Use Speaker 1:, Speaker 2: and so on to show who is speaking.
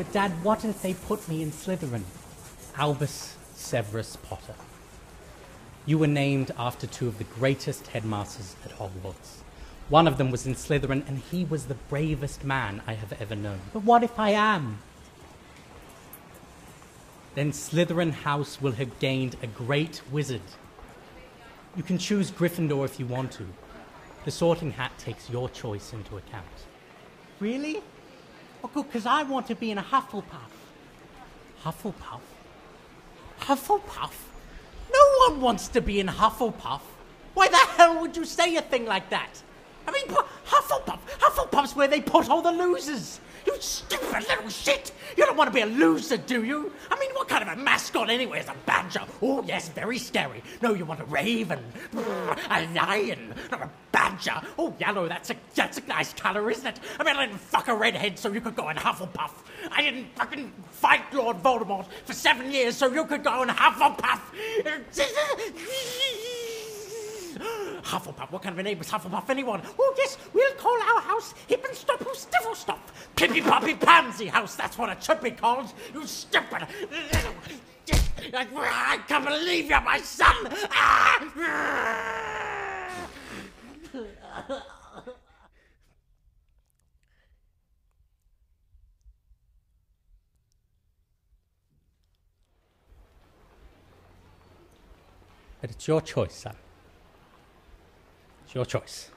Speaker 1: But Dad, what if they put me in Slytherin? Albus Severus Potter. You were named after two of the greatest headmasters at Hogwarts. One of them was in Slytherin, and he was the bravest man I have ever known. But what if I am? Then Slytherin House will have gained a great wizard. You can choose Gryffindor if you want to. The sorting hat takes your choice into account. Really? Oh, good, because I want to be in a Hufflepuff. Hufflepuff? Hufflepuff? No one wants to be in Hufflepuff. Why the hell would you say a thing like that? I mean, Hufflepuff, Hufflepuff's where they put all the losers. You stupid little shit! You don't want to be a loser, do you? I mean, what kind of a mascot anyway is a badger? Oh, yes, very scary. No, you want a raven, a lion, not a badger. Oh, yellow, that's a, that's a nice color, isn't it? I mean, I didn't fuck a redhead so you could go and Hufflepuff. I didn't fucking fight Lord Voldemort for seven years so you could go and Hufflepuff. Hufflepuff, what kind of a name is Hufflepuff anyone? Oh, yes, we'll call our house Hip and Stop Who Stiffle Stop. Pippy Poppy Pansy House, that's what it should be called. You stupid. I can't believe you're my son. But it's your choice, son. It's your choice.